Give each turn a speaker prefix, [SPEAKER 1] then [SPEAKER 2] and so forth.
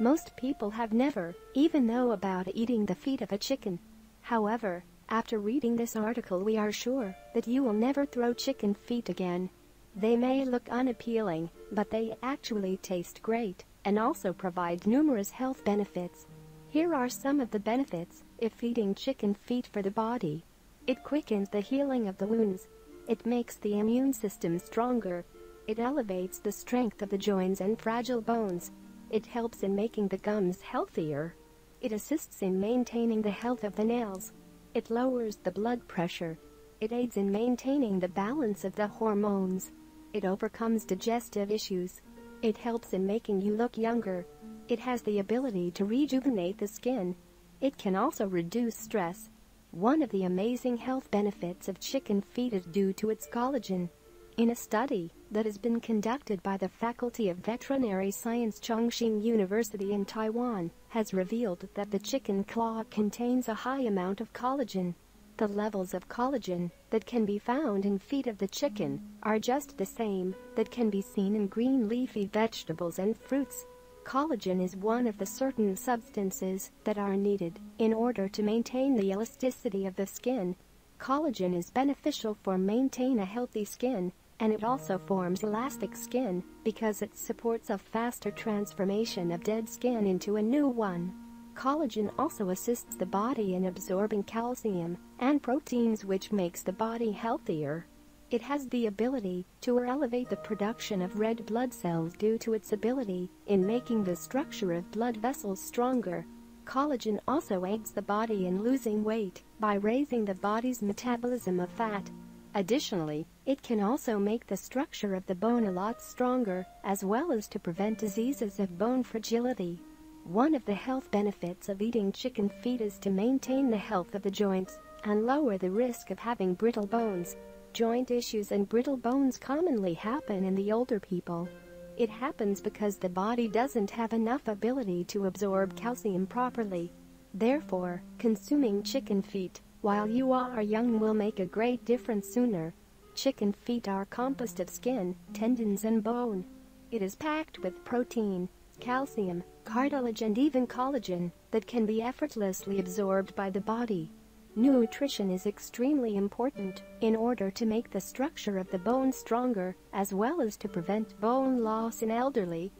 [SPEAKER 1] Most people have never even know about eating the feet of a chicken. However, after reading this article we are sure that you will never throw chicken feet again. They may look unappealing, but they actually taste great and also provide numerous health benefits. Here are some of the benefits if eating chicken feet for the body. It quickens the healing of the wounds. It makes the immune system stronger. It elevates the strength of the joints and fragile bones. It helps in making the gums healthier. It assists in maintaining the health of the nails. It lowers the blood pressure. It aids in maintaining the balance of the hormones. It overcomes digestive issues. It helps in making you look younger. It has the ability to rejuvenate the skin. It can also reduce stress. One of the amazing health benefits of chicken feet is due to its collagen. In a study that has been conducted by the Faculty of Veterinary Science Chongqing University in Taiwan has revealed that the chicken claw contains a high amount of collagen. The levels of collagen that can be found in feet of the chicken are just the same that can be seen in green leafy vegetables and fruits. Collagen is one of the certain substances that are needed in order to maintain the elasticity of the skin. Collagen is beneficial for maintain a healthy skin and it also forms elastic skin because it supports a faster transformation of dead skin into a new one. Collagen also assists the body in absorbing calcium and proteins which makes the body healthier. It has the ability to elevate the production of red blood cells due to its ability in making the structure of blood vessels stronger. Collagen also aids the body in losing weight by raising the body's metabolism of fat Additionally, it can also make the structure of the bone a lot stronger, as well as to prevent diseases of bone fragility. One of the health benefits of eating chicken feet is to maintain the health of the joints and lower the risk of having brittle bones. Joint issues and brittle bones commonly happen in the older people. It happens because the body doesn't have enough ability to absorb calcium properly. Therefore, consuming chicken feet while you are young will make a great difference sooner. Chicken feet are composed of skin, tendons and bone. It is packed with protein, calcium, cartilage and even collagen that can be effortlessly absorbed by the body. Nutrition is extremely important in order to make the structure of the bone stronger as well as to prevent bone loss in elderly